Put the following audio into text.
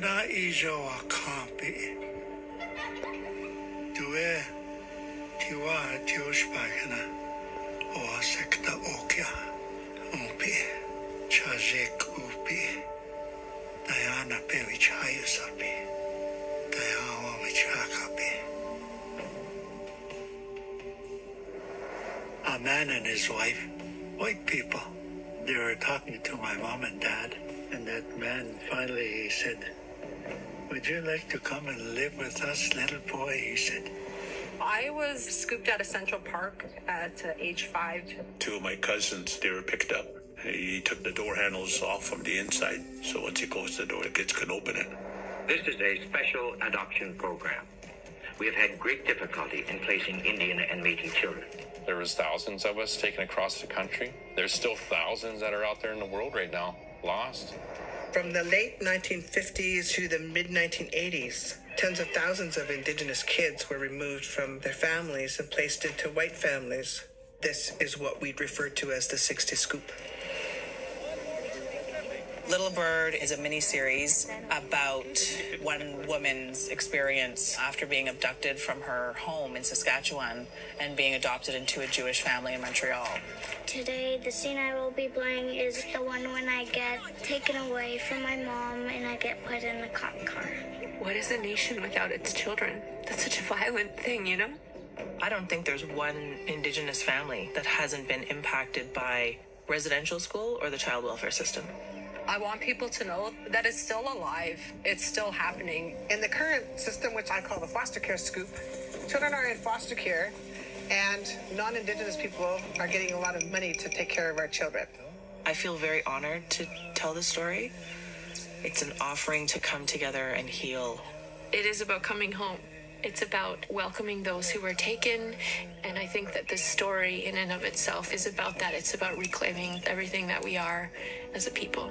na ijo a kampi. Due tiwa tioshpagana o sekta okya. Umpi chajek upi. Diana pewich hayusapi Diana wichakapi A man and his wife, white people, they were talking to my mom and dad, and that man finally said, Would you like to come and live with us, little boy? He said, I was scooped out of Central Park at uh, age five. Two of my cousins, they were picked up. He took the door handles off from the inside, so once he closed the door, the kids can open it. This is a special adoption program. We have had great difficulty in placing Indian and Métis children. There was thousands of us taken across the country. There's still thousands that are out there in the world right now, lost. From the late 1950s to the mid 1980s, tens of thousands of indigenous kids were removed from their families and placed into white families. This is what we'd refer to as the 60 scoop. Little Bird is a miniseries about one woman's experience after being abducted from her home in Saskatchewan and being adopted into a Jewish family in Montreal. Today, the scene I will be playing is the one when I get taken away from my mom and I get put in the cop car. What is a nation without its children? That's such a violent thing, you know? I don't think there's one Indigenous family that hasn't been impacted by residential school or the child welfare system. I want people to know that it's still alive. It's still happening. In the current system, which I call the foster care scoop, children are in foster care and non Indigenous people are getting a lot of money to take care of our children. I feel very honored to tell this story. It's an offering to come together and heal. It is about coming home. It's about welcoming those who were taken. And I think that this story, in and of itself, is about that. It's about reclaiming everything that we are as a people.